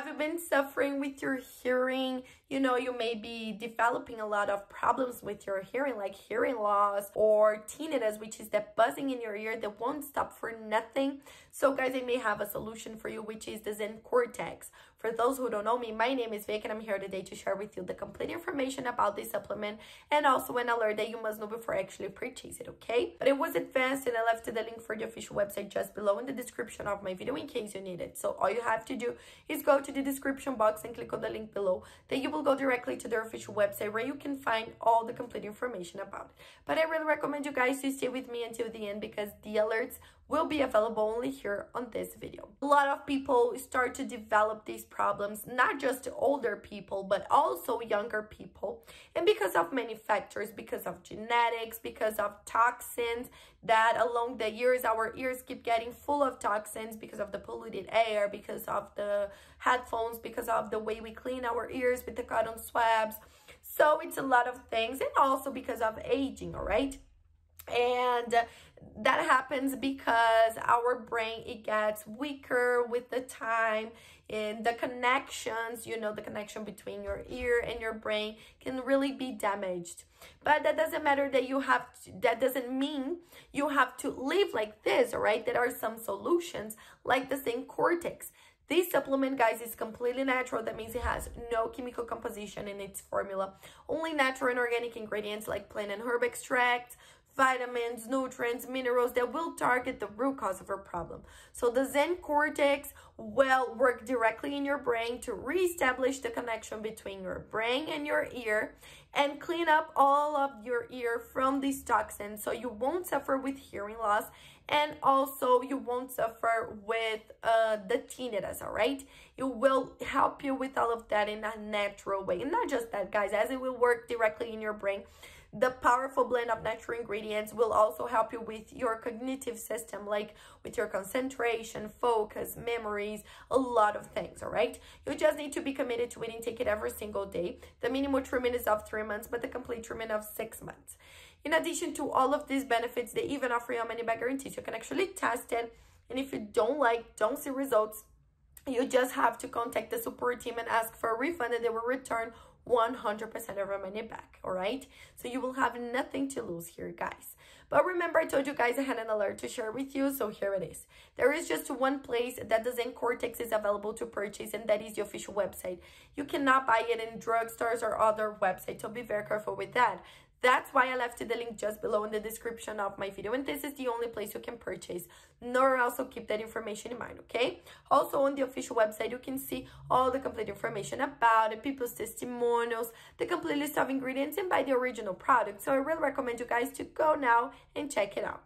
Have you been suffering with your hearing? You know, you may be developing a lot of problems with your hearing, like hearing loss or tinnitus, which is that buzzing in your ear that won't stop for nothing. So guys, I may have a solution for you, which is the Zen Cortex. For those who don't know me, my name is Vic and I'm here today to share with you the complete information about this supplement and also an alert that you must know before actually purchase it, okay? But it was advanced and I left the link for the official website just below in the description of my video in case you need it. So all you have to do is go to the description box and click on the link below. Then you will go directly to their official website where you can find all the complete information about it. But I really recommend you guys to stay with me until the end because the alerts will be available only here on this video. A lot of people start to develop these problems, not just older people, but also younger people. And because of many factors, because of genetics, because of toxins, that along the years, our ears keep getting full of toxins because of the polluted air, because of the headphones, because of the way we clean our ears with the cotton swabs. So it's a lot of things and also because of aging, all right? And that happens because our brain it gets weaker with the time and the connections you know the connection between your ear and your brain can really be damaged but that doesn't matter that you have to, that doesn't mean you have to live like this all right there are some solutions like the Zen Cortex this supplement, guys, is completely natural. That means it has no chemical composition in its formula. Only natural and organic ingredients like plant and herb extracts, vitamins, nutrients, minerals that will target the root cause of your problem. So the Zen Cortex will work directly in your brain to reestablish the connection between your brain and your ear and clean up all of your ear from these toxins so you won't suffer with hearing loss and also you won't suffer with uh, the tinnitus, all right? It will help you with all of that in a natural way. And not just that, guys, as it will work directly in your brain, the powerful blend of natural ingredients will also help you with your cognitive system, like with your concentration, focus, memories, a lot of things, all right? You just need to be committed to it and take it every single day. The minimum treatment is of three months, but the complete treatment of six months. In addition to all of these benefits, they even offer you a money back guarantee. So you can actually test it. And if you don't like, don't see results, you just have to contact the support team and ask for a refund and they will return 100% of your money back, all right? So you will have nothing to lose here, guys. But remember, I told you guys I had an alert to share with you, so here it is. There is just one place that the Zen Cortex is available to purchase, and that is the official website. You cannot buy it in drugstores or other websites, so be very careful with that. That's why I left the link just below in the description of my video. And this is the only place you can purchase. Nor also keep that information in mind, okay? Also on the official website, you can see all the complete information about it, people's testimonials, the complete list of ingredients, and buy the original product. So I really recommend you guys to go now and check it out.